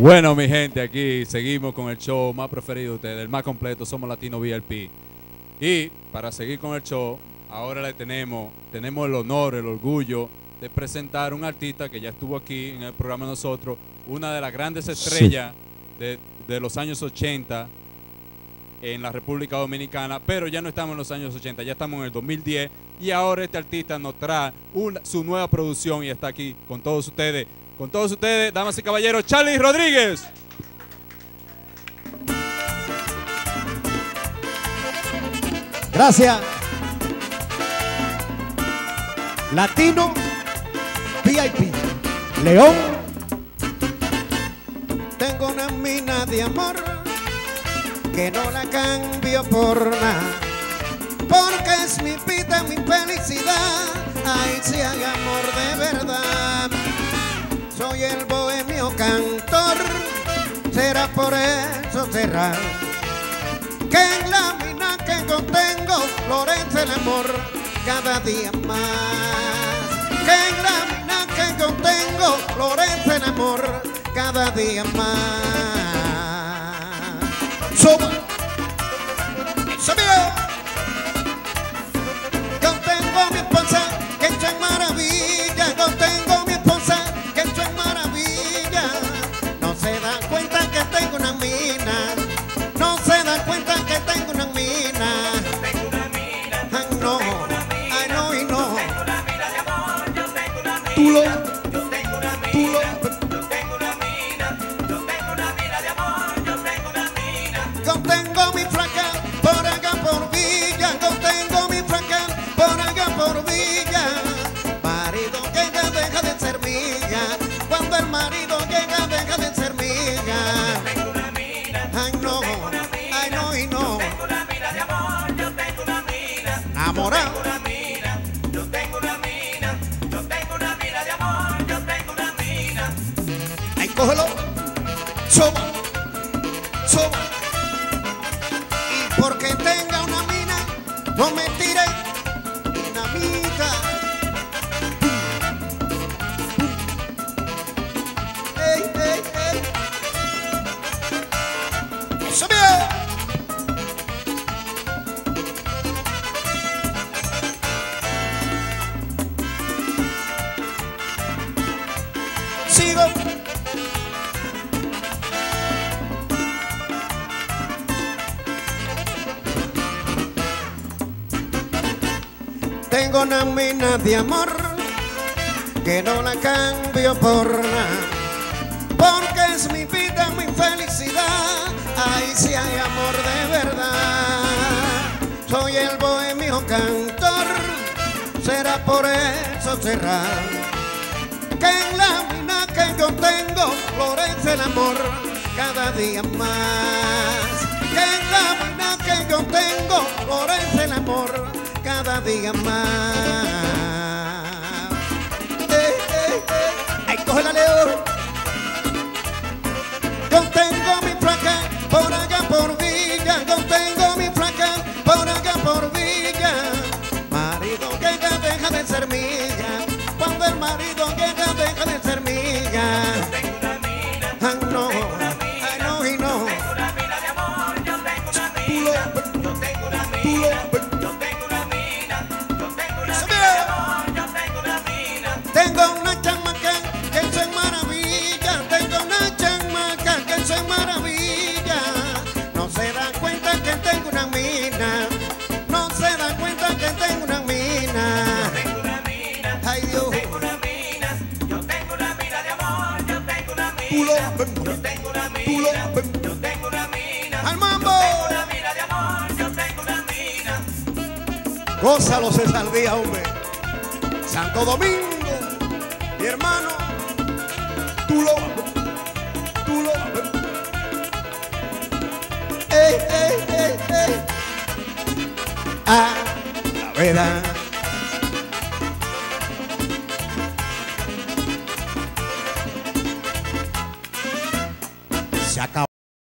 Bueno, mi gente, aquí seguimos con el show más preferido de ustedes, el más completo, somos Latino VIP. Y para seguir con el show, ahora le tenemos, tenemos el honor, el orgullo de presentar un artista que ya estuvo aquí en el programa de nosotros, una de las grandes estrellas de, de los años 80 en la República Dominicana, pero ya no estamos en los años 80, ya estamos en el 2010 y ahora este artista nos trae una- su nueva producción y está aquí con todos ustedes. Con todos ustedes, damas y caballeros, Charlie Rodríguez. Gracias. Latino VIP. León. Tengo una mina de amor que no la cambio por nada. Porque es mi vida, mi felicidad. Ay, si hay amor de verdad. Soy el bohemio cantor. Será por eso será. Que en la mina que contengo florece el amor cada día más. Que en la mina que contengo florece el amor cada día más. Suma. Sabía. Cógelo. Soma. Soma. Y porque tenga una mina, no me tire dinamita. Tengo una mina de amor que no la cambio por nada. Porque es mi vida, mi felicidad. Ay, si hay amor de verdad. Soy el bohemio cantor. Será por eso será. Que en la mina que yo tengo florece el amor cada día más. Que en la mina que yo tengo florece día más. Maravilla. No se da cuenta que tengo una mina, no se da cuenta que tengo una mina. Ay Dios. Tú lo, tú lo, al mambo. Gózalo César Díaz, hombre. Santo Domingo, mi hermano, tú lo, a la vera. Se acabó.